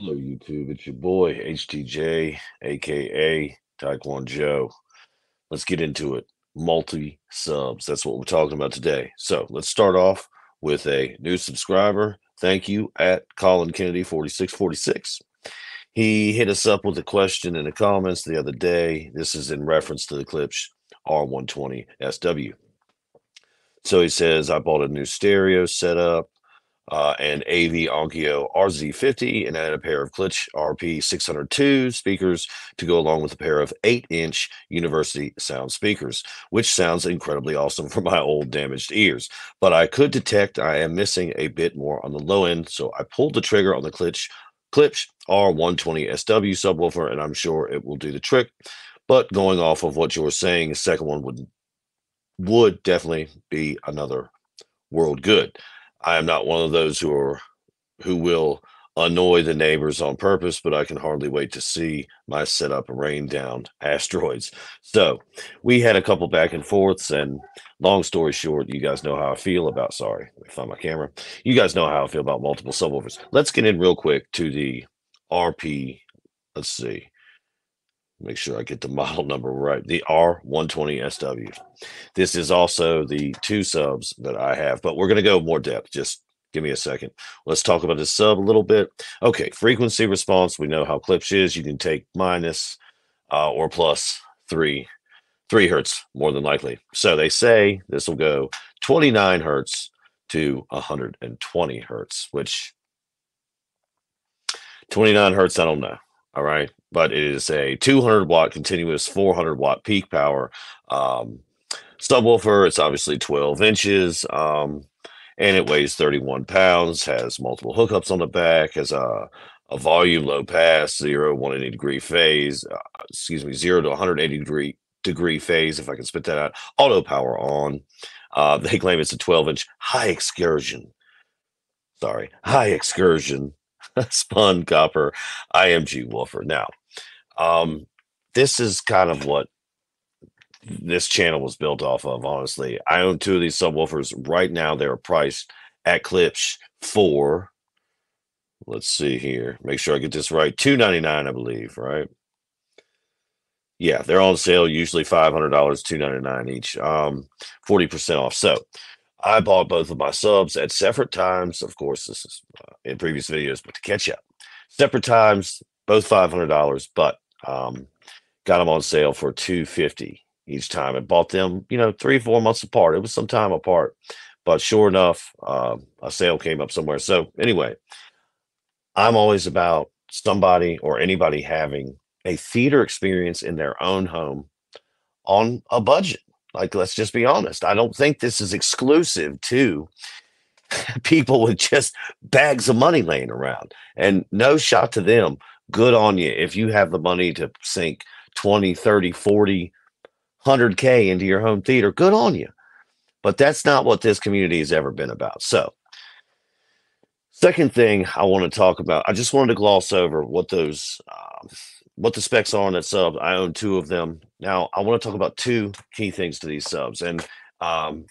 Hello, YouTube. It's your boy HTJ, aka Taekwondo Joe. Let's get into it. Multi subs. That's what we're talking about today. So let's start off with a new subscriber. Thank you at Colin Kennedy 4646. He hit us up with a question in the comments the other day. This is in reference to the Klipsch R120 SW. So he says, I bought a new stereo setup uh, and AV Onkyo RZ50 and added a pair of Klipsch RP602 speakers to go along with a pair of 8-inch University sound speakers, which sounds incredibly awesome for my old damaged ears. But I could detect I am missing a bit more on the low end, so I pulled the trigger on the Klipsch, Klipsch R120 SW subwoofer, and I'm sure it will do the trick. But going off of what you were saying, the second one would would definitely be another world good. I am not one of those who are who will annoy the neighbors on purpose, but I can hardly wait to see my setup rain down asteroids. So we had a couple back and forths, and long story short, you guys know how I feel about. Sorry, let me find my camera. You guys know how I feel about multiple subwoofers. Let's get in real quick to the RP. Let's see. Make sure I get the model number right. The R120SW. This is also the two subs that I have, but we're going to go more depth. Just give me a second. Let's talk about this sub a little bit. Okay, frequency response. We know how Klipsch is. You can take minus, uh, or plus three, three hertz more than likely. So they say this will go 29 hertz to 120 hertz, which 29 hertz, I don't know. All right. But it is a 200 watt continuous 400 watt peak power um, subwoofer. It's obviously 12 inches um, and it weighs 31 pounds, has multiple hookups on the back, has a, a volume low pass, zero, 180 degree phase, uh, excuse me, zero to 180 degree degree phase, if I can spit that out, auto power on. Uh, they claim it's a 12 inch high excursion. Sorry, high excursion spun copper IMG woofer. Now, um, this is kind of what this channel was built off of. Honestly, I own two of these subwoofers right now. They're priced at Klipsch for. Let's see here. Make sure I get this right. Two ninety nine, I believe. Right. Yeah, they're on sale. Usually five hundred dollars, two ninety nine each. Um, forty percent off. So I bought both of my subs at separate times. Of course, this is uh, in previous videos, but to catch up, separate times, both five hundred dollars, but um, got them on sale for two fifty each time. and bought them, you know, three four months apart. It was some time apart, but sure enough, uh, a sale came up somewhere. So anyway, I'm always about somebody or anybody having a theater experience in their own home on a budget like, let's just be honest. I don't think this is exclusive to people with just bags of money laying around. And no shot to them. Good on you if you have the money to sink 20, 30, 40, 100K into your home theater. Good on you. But that's not what this community has ever been about. So, second thing I want to talk about, I just wanted to gloss over what those um, what the specs are on that sub. I own two of them. Now, I want to talk about two key things to these subs. And um,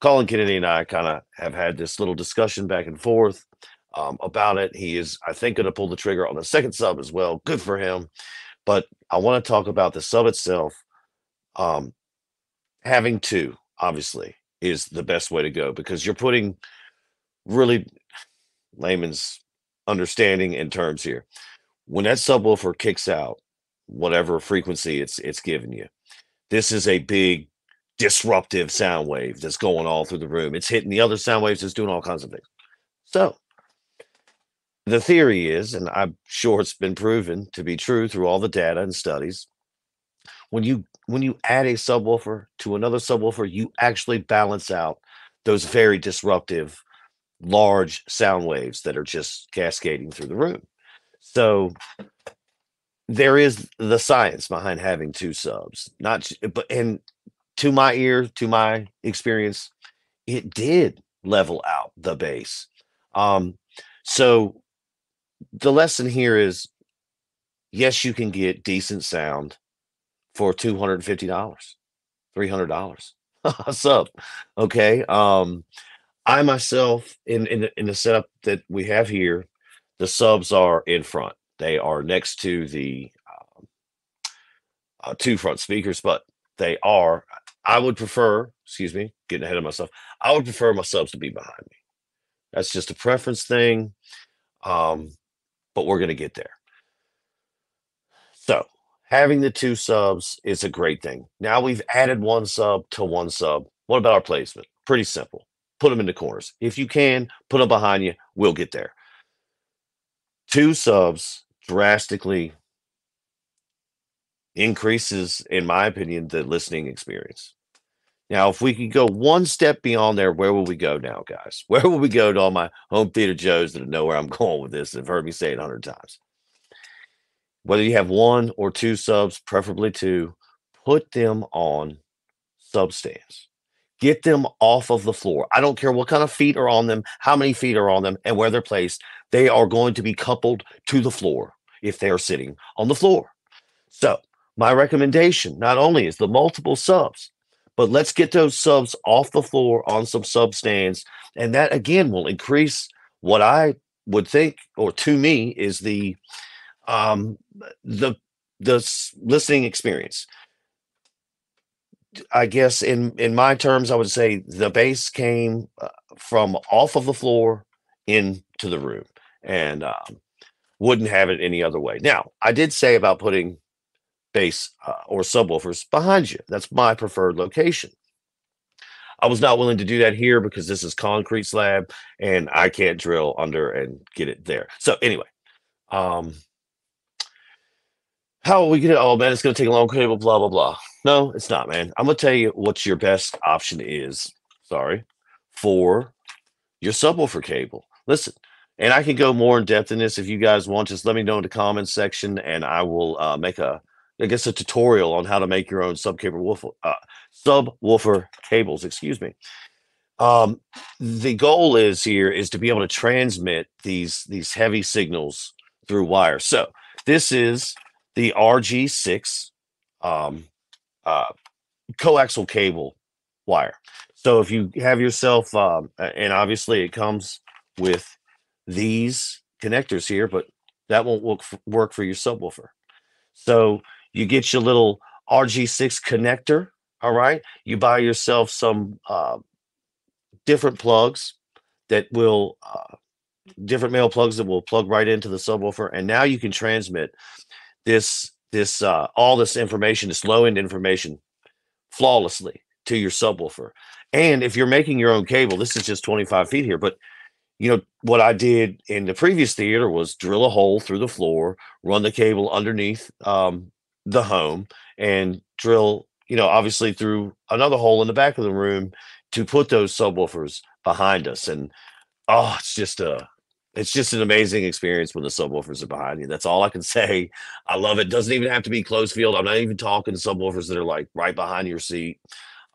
Colin Kennedy and I kind of have had this little discussion back and forth um, about it. He is, I think, going to pull the trigger on the second sub as well. Good for him. But I want to talk about the sub itself. Um, having two, obviously, is the best way to go because you're putting really layman's understanding in terms here when that subwoofer kicks out, whatever frequency it's it's giving you, this is a big disruptive sound wave that's going all through the room. It's hitting the other sound waves, it's doing all kinds of things. So the theory is, and I'm sure it's been proven to be true through all the data and studies, when you when you add a subwoofer to another subwoofer, you actually balance out those very disruptive large sound waves that are just cascading through the room. So there is the science behind having two subs. Not but and to my ear, to my experience, it did level out the bass. Um, so the lesson here is yes, you can get decent sound for $250, $300 a sub. Okay. Um, I myself in, in, in the setup that we have here, The subs are in front. They are next to the um, uh, two front speakers, but they are. I would prefer, excuse me, getting ahead of myself. I would prefer my subs to be behind me. That's just a preference thing. Um, but we're going to get there. So having the two subs is a great thing. Now we've added one sub to one sub. What about our placement? Pretty simple. Put them in the corners. If you can, put them behind you. We'll get there. Two subs drastically increases, in my opinion, the listening experience. Now, if we could go one step beyond there, where will we go now, guys? Where will we go to all my home theater Joes that know where I'm going with this and have heard me say it a hundred times? Whether you have one or two subs, preferably two, put them on substands. Get them off of the floor. I don't care what kind of feet are on them, how many feet are on them, and where they're placed. They are going to be coupled to the floor if they are sitting on the floor. So, my recommendation not only is the multiple subs, but let's get those subs off the floor on some sub stands. And that again will increase what I would think, or to me, is the um the the listening experience. I guess in in my terms, I would say the bass came uh, from off of the floor into the room, and um, wouldn't have it any other way. Now, I did say about putting bass uh, or subwoofers behind you. That's my preferred location. I was not willing to do that here because this is concrete slab and I can't drill under and get it there. So anyway, um, how we gonna? Oh man, it's gonna take a long cable. Blah blah blah. No, it's not, man. I'm gonna tell you what your best option is. Sorry, for your subwoofer cable. Listen, and I can go more in depth in this if you guys want. Just let me know in the comments section, and I will uh, make a I guess a tutorial on how to make your own subcable woofer, uh, subwoofer cables. Excuse me. Um, the goal is here is to be able to transmit these these heavy signals through wire. So this is the RG6 um, uh, coaxial cable wire. So if you have yourself, um, and obviously it comes with these connectors here, but that won't work for, work for your subwoofer. So you get your little RG6 connector. All right. You buy yourself some uh, different plugs that will, uh, different male plugs that will plug right into the subwoofer. And now you can transmit this, this, uh, all this information, this low end information flawlessly to your subwoofer. And if you're making your own cable, this is just 25 feet here, but you know what I did in the previous theater was drill a hole through the floor, run the cable underneath um, the home and drill, you know, obviously through another hole in the back of the room to put those subwoofers behind us. And oh, it's just a it's just an amazing experience when the subwoofers are behind you. That's all I can say. I love it. Doesn't even have to be close field. I'm not even talking subwoofers that are like right behind your seat.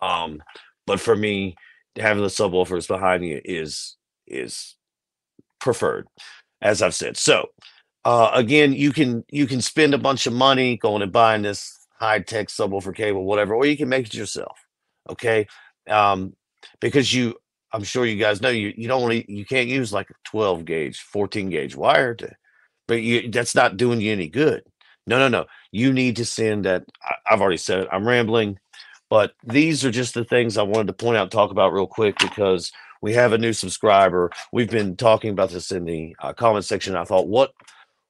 Um, but for me, having the subwoofers behind you is is preferred, as I've said. So uh, again, you can you can spend a bunch of money going and buying this high tech subwoofer cable, whatever, or you can make it yourself. Okay, um, because you, I'm sure you guys know you you don't want to you can't use like a 12 gauge, 14 gauge wire to, but you that's not doing you any good. No, no, no. You need to send that. I, I've already said it. I'm rambling, but these are just the things I wanted to point out, talk about real quick because we have a new subscriber. We've been talking about this in the uh, comment section. I thought, what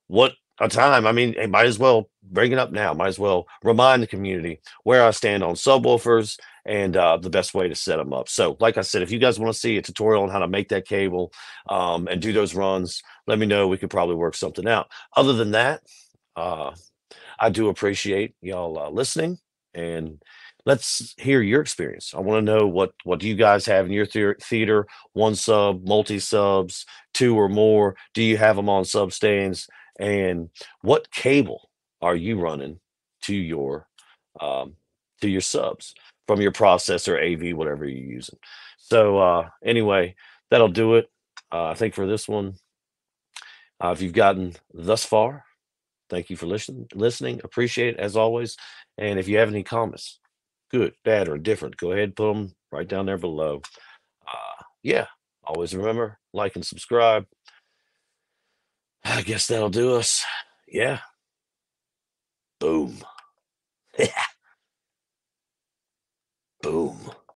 what a time. I mean, might as well bring it up now. Might as well remind the community where I stand on subwoofers and uh, the best way to set them up. So, like I said, if you guys want to see a tutorial on how to make that cable um, and do those runs, let me know. We could probably work something out. Other than that, uh, I do appreciate y'all uh, listening and let's hear your experience. I want to know what what do you guys have in your theater? One sub, multi subs, two or more? Do you have them on sub stands? and what cable are you running to your um, to your subs from your processor AV whatever you're using so uh, anyway that'll do it uh, I think for this one uh, if you've gotten thus far thank you for listening listening appreciate it as always and if you have any comments good, bad, or different, go ahead and put them right down there below. Uh, yeah, always remember like and subscribe. I guess that'll do us. Yeah. Boom. Boom.